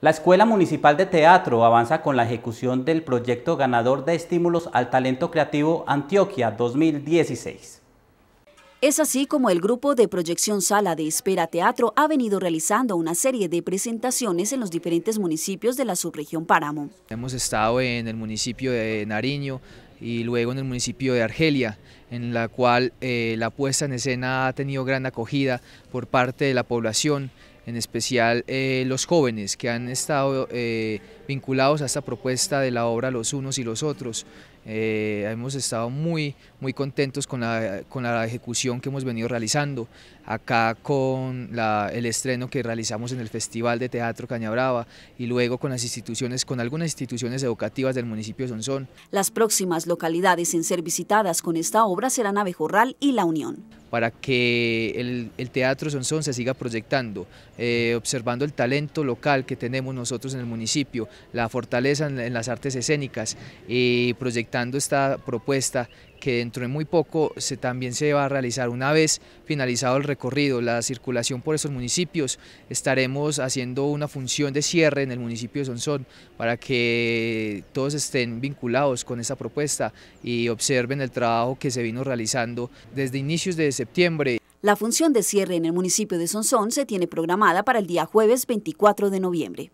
La Escuela Municipal de Teatro avanza con la ejecución del proyecto ganador de estímulos al talento creativo Antioquia 2016. Es así como el grupo de proyección Sala de Espera Teatro ha venido realizando una serie de presentaciones en los diferentes municipios de la subregión Páramo. Hemos estado en el municipio de Nariño y luego en el municipio de Argelia, en la cual eh, la puesta en escena ha tenido gran acogida por parte de la población en especial eh, los jóvenes que han estado eh, vinculados a esta propuesta de la obra Los Unos y los Otros. Eh, hemos estado muy, muy contentos con la, con la ejecución que hemos venido realizando, acá con el estreno que realizamos en el Festival de Teatro Cañabrava y luego con las instituciones, con algunas instituciones educativas del municipio de Sonsón. Las próximas localidades en ser visitadas con esta obra serán Abejorral y La Unión para que el, Teatro Sonsón se siga proyectando, eh, observando el talento local que tenemos nosotros en el municipio, la fortaleza en, las artes escénicas y proyectando esta propuesta que dentro de muy poco se, también se va a realizar. Una vez finalizado el recorrido, la circulación por esos municipios, estaremos haciendo una función de cierre en el municipio de Sonsón para que todos estén vinculados con esta propuesta y observen el trabajo que se vino realizando desde inicios de La función de cierre en el municipio de Sonsón se tiene programada para el día jueves 24 de noviembre.